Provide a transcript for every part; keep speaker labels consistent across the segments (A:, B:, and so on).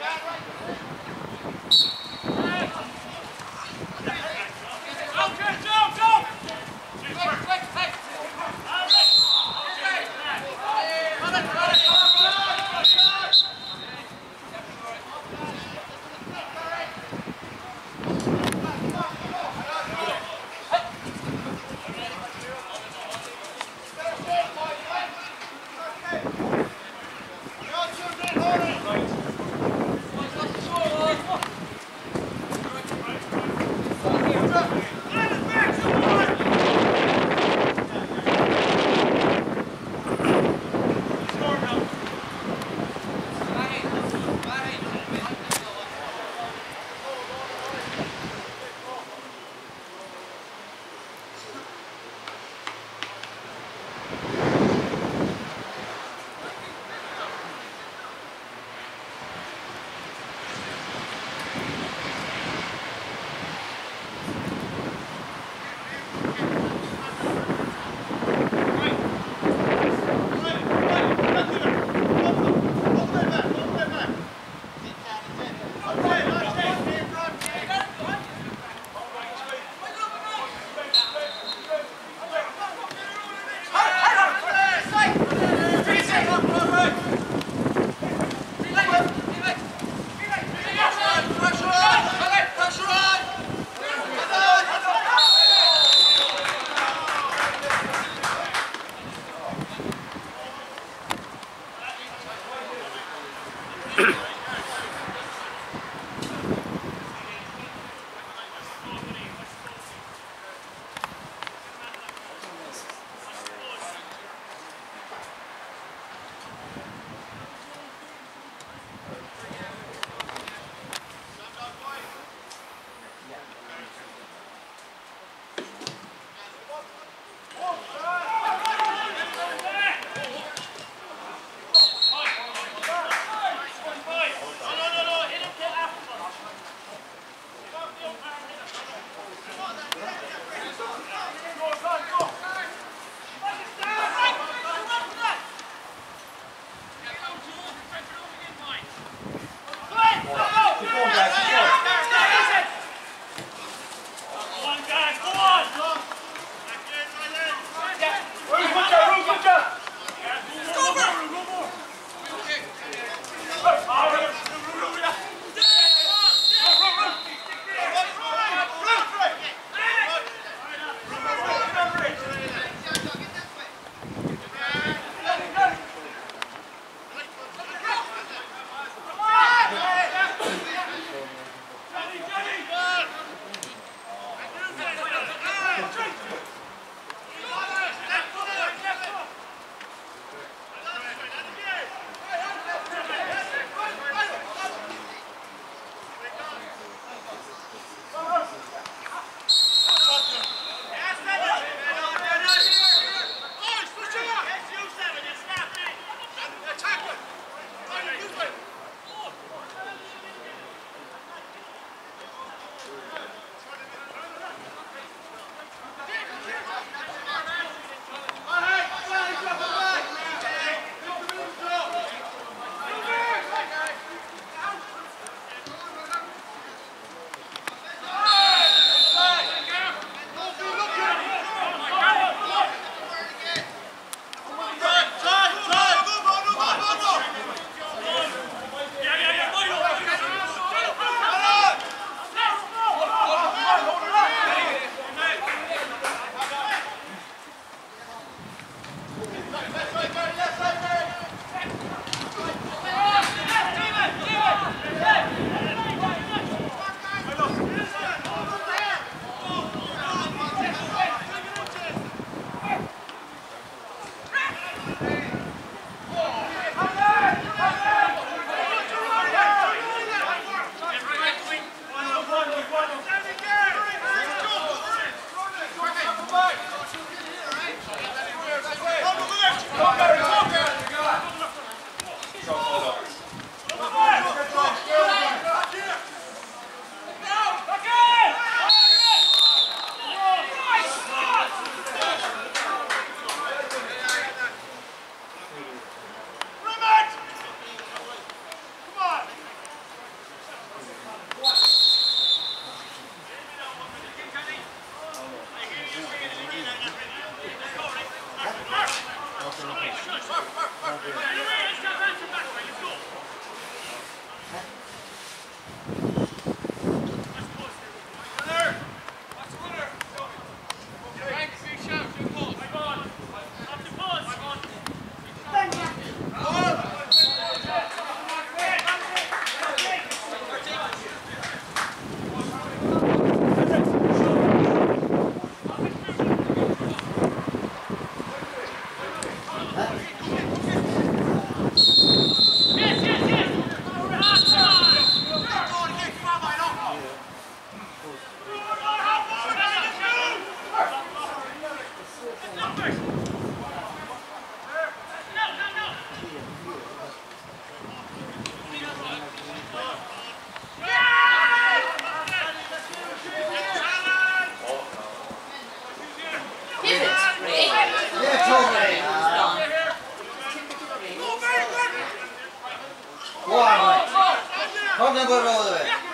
A: Got right.
B: Vamos embora, vamos embora.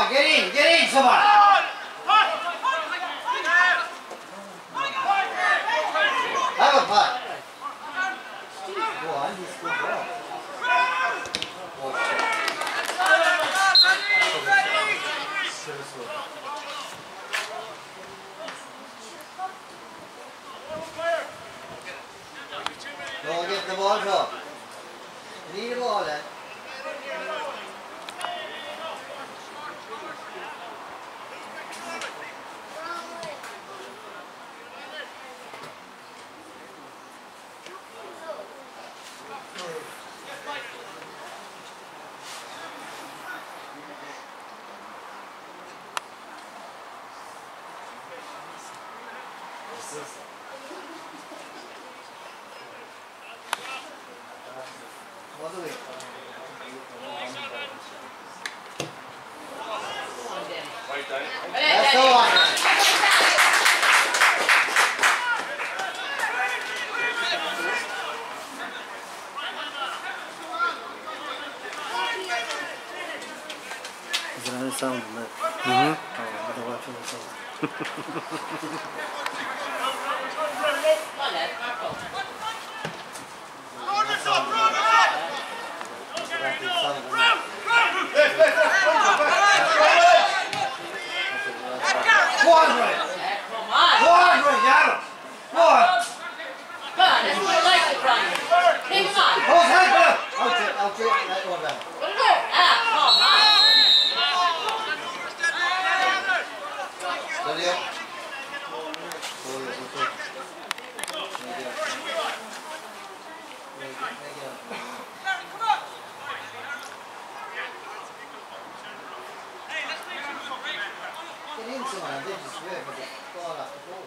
B: on, get in, get in, someone. Have a putt. One, he's good. Don't get the ball drop. Need a ball, eh? ハハハハ!是嘛？这几个月不够，够了不够。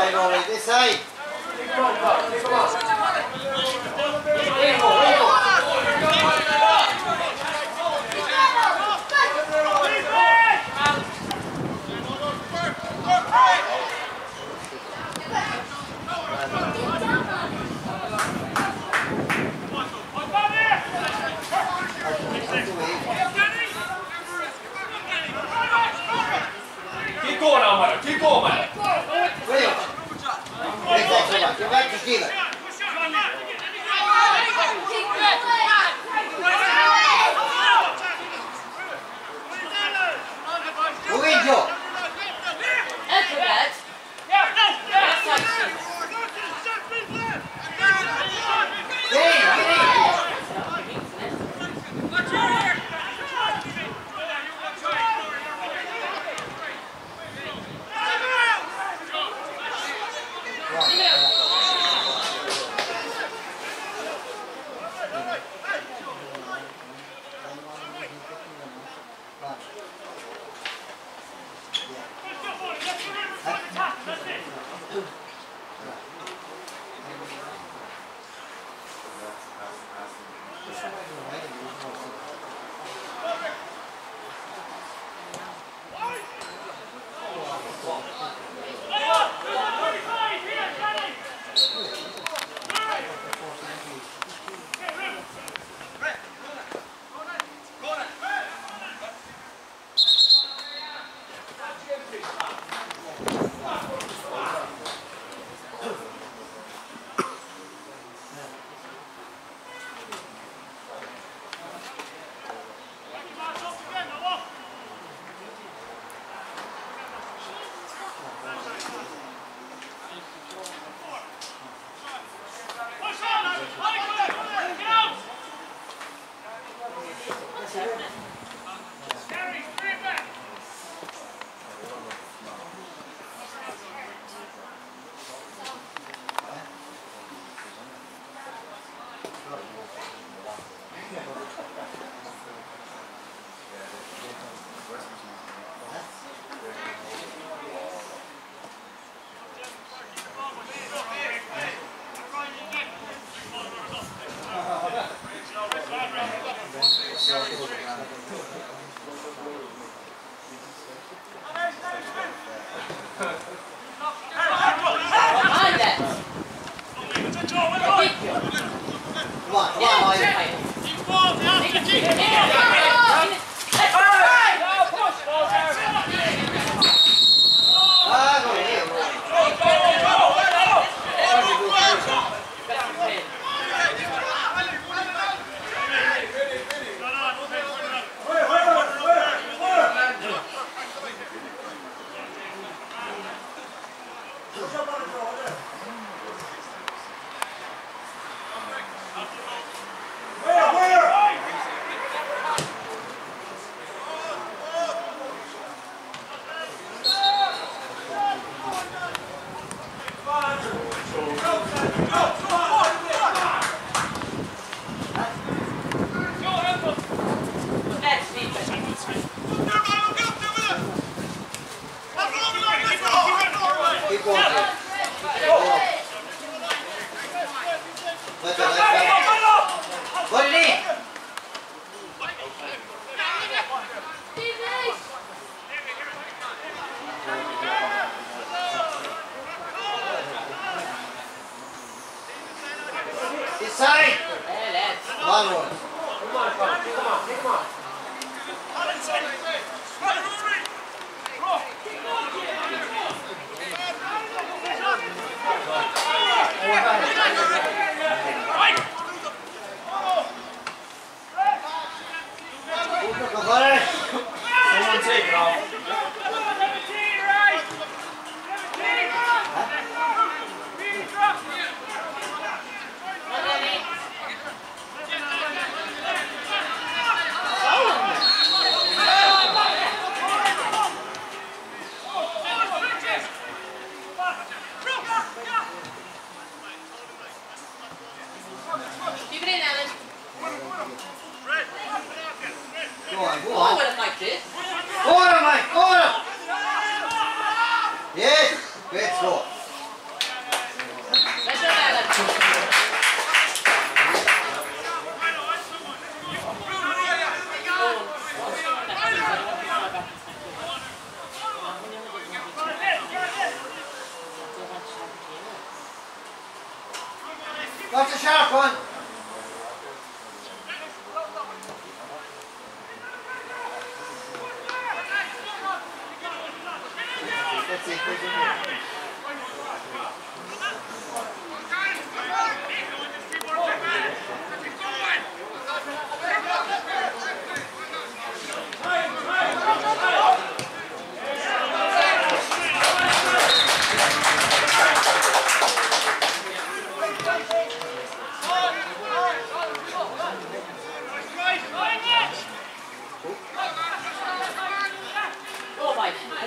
B: 最後までさい。
A: Keep going, Keep going, man.
B: Давай, Кристина.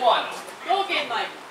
A: One.
C: Go again, Mike.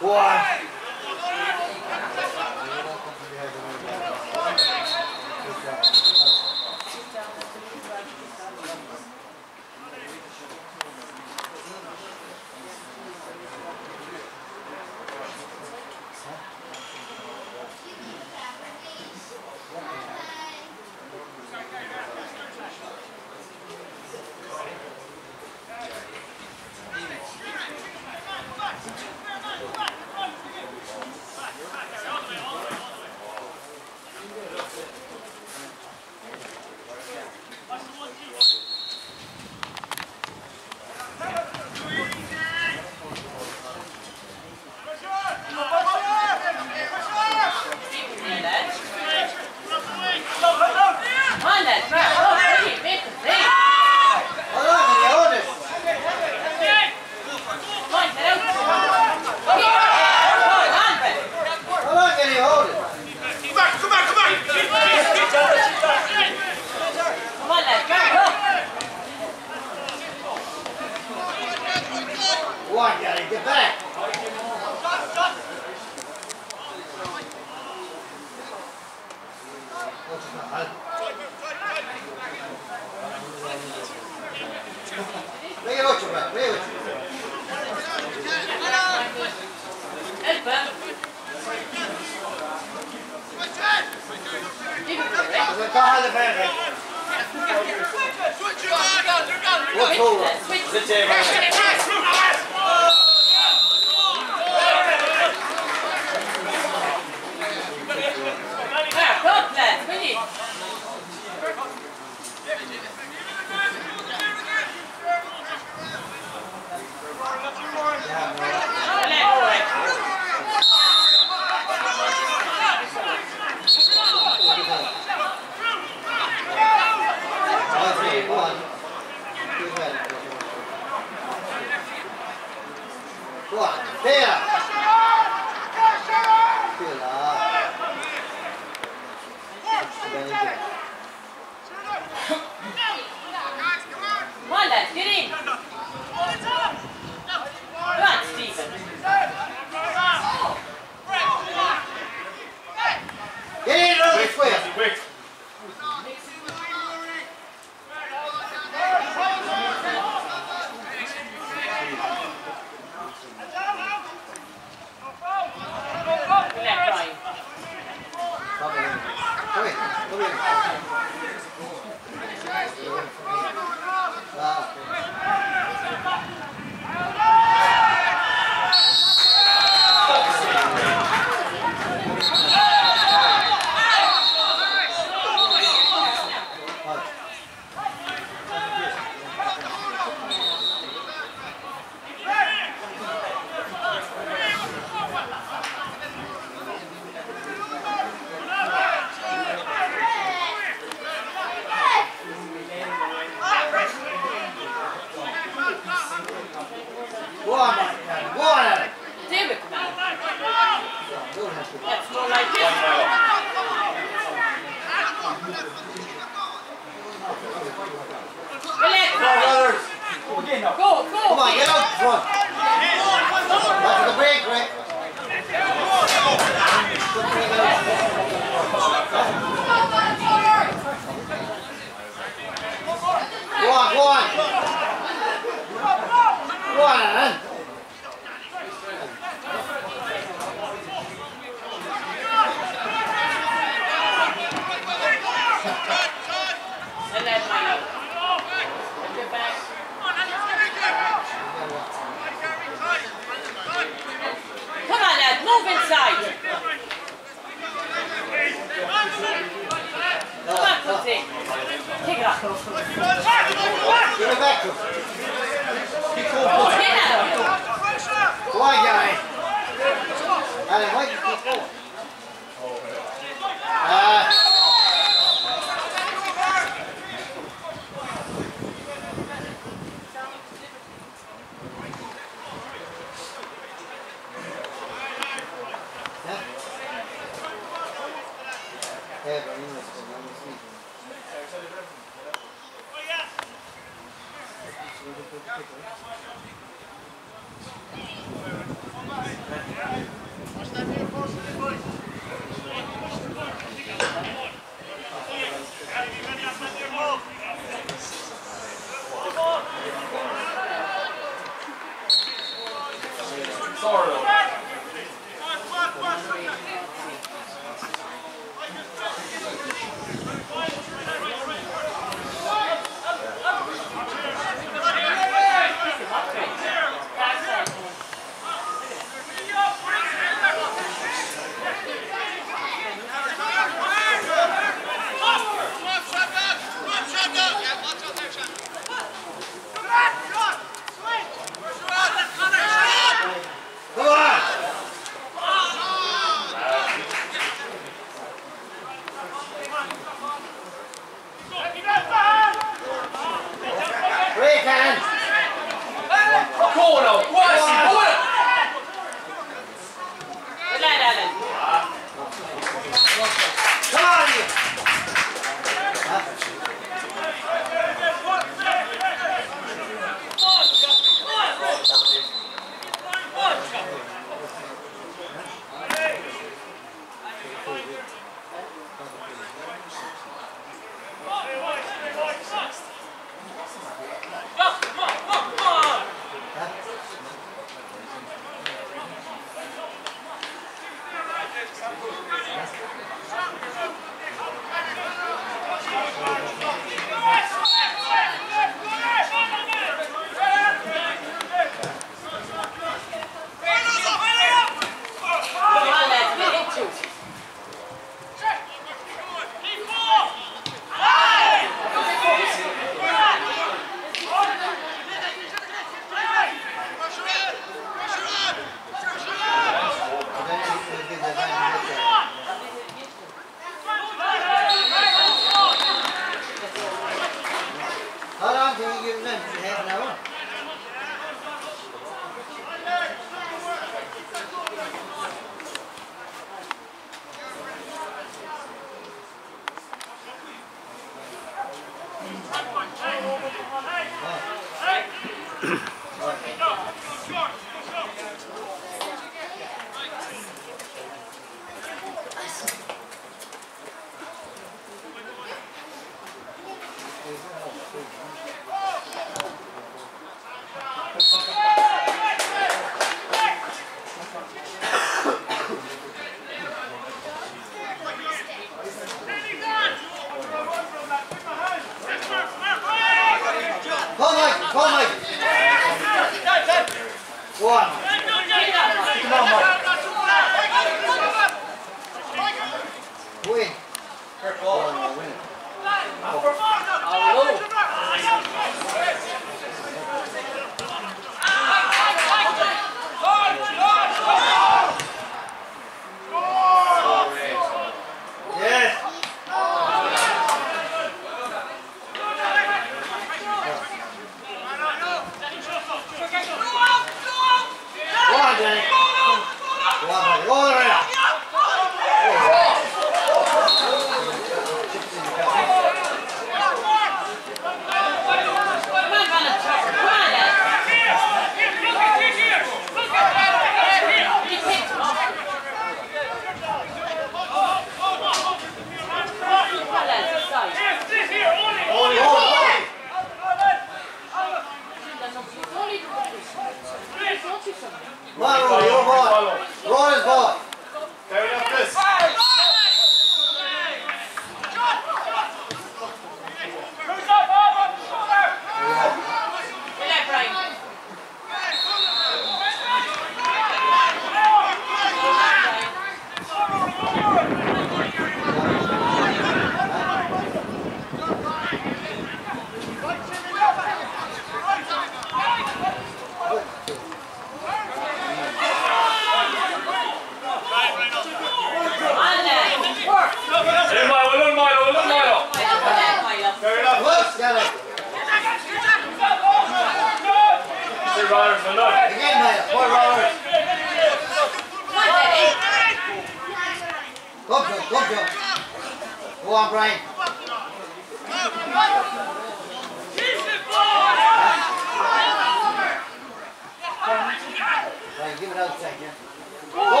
B: Why?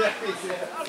C: yeah.